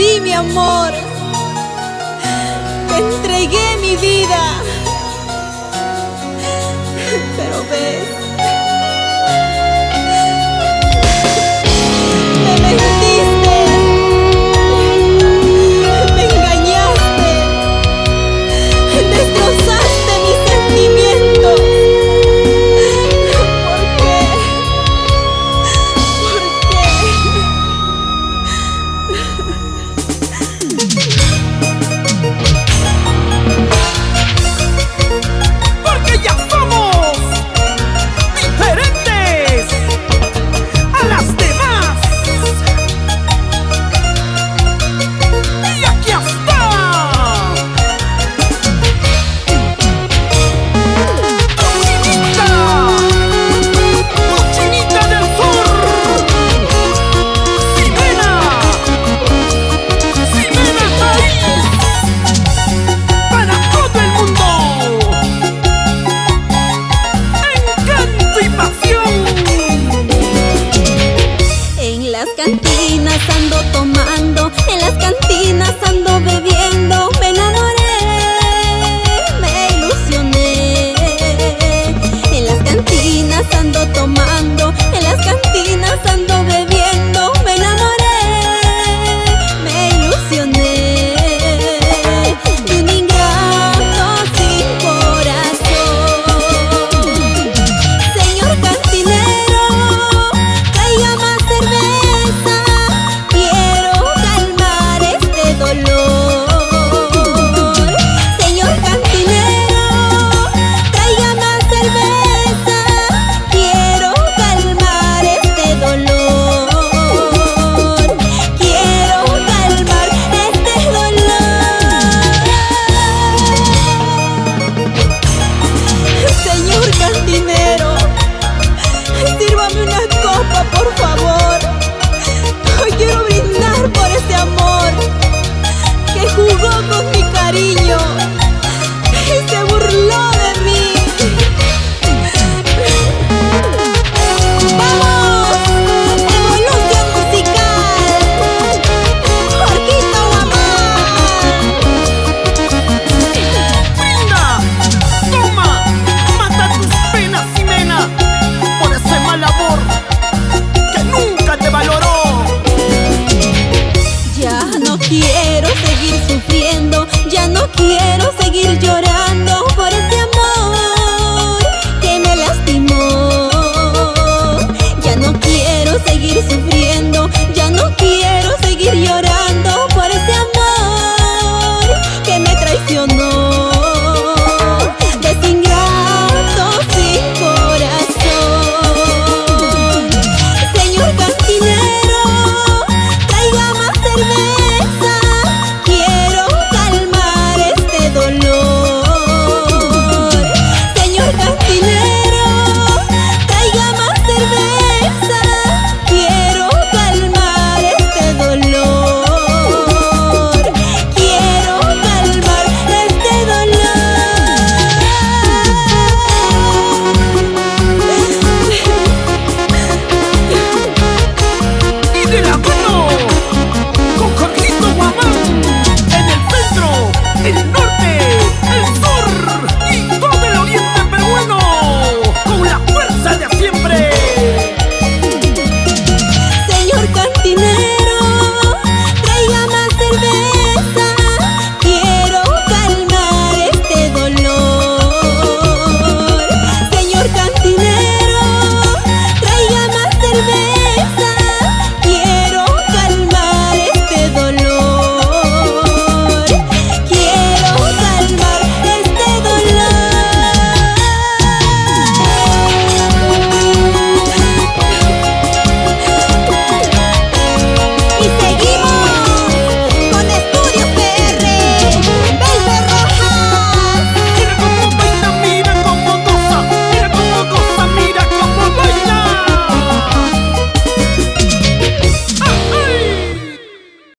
di mi amor, te entregué mi vida. Pero ve,